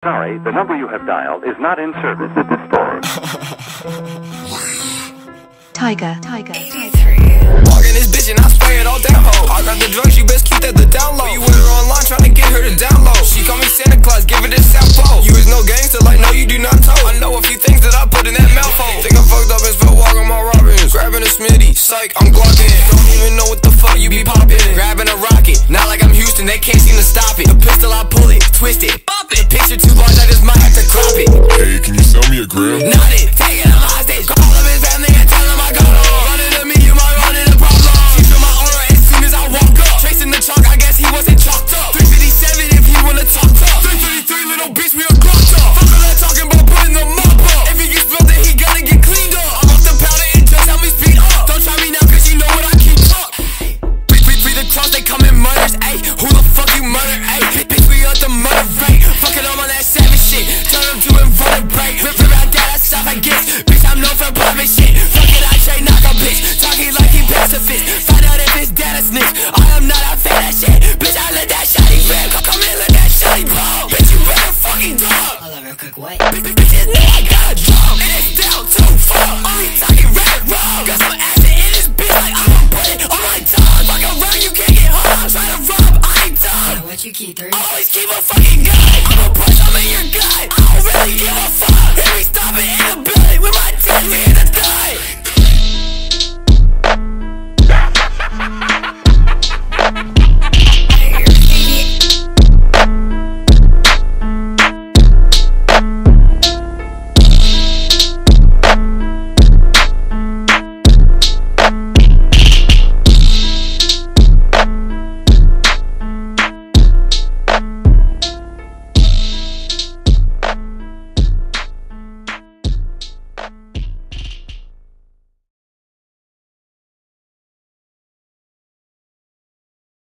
Sorry, the number you have dialed is not in service at this time. TIIGRR, TIIGRR, TIIGRR. Walking this bitch and I spray it all down ho. I got the drugs, you best keep that the down low. You with her online trying to get her to download. She call me Santa Claus, give her this sample. You is no gangster, like no, you do not toe. I know a few things that I put in that mouth hole. Think I fucked up and spent walking my robbers. Grabbing a smitty, psych, I'm glocking. Don't even know what the fuck you be popping. Grabbing a rocket, not like I'm Houston, they can't seem to stop it. The pistol, I pull it, twist it. The picture too large, I just might have to crop it. Hey, can you sell me a gram? Not it, taking him hostage. Call up his family and tell him I got on. Running to me, you might run into problem. She feel my aura as soon as I walk up. Tracing the chalk, I guess he wasn't cook what? This nigga drunk and it's down too full. Only talking rap wrong. Got some acid in this bitch like I'ma put it on my tongue. Fuck around, you can't get hung. Try to rob, I ain't done. Now what you keep, three? I always keep a fucking gun. I'ma push, I'm in your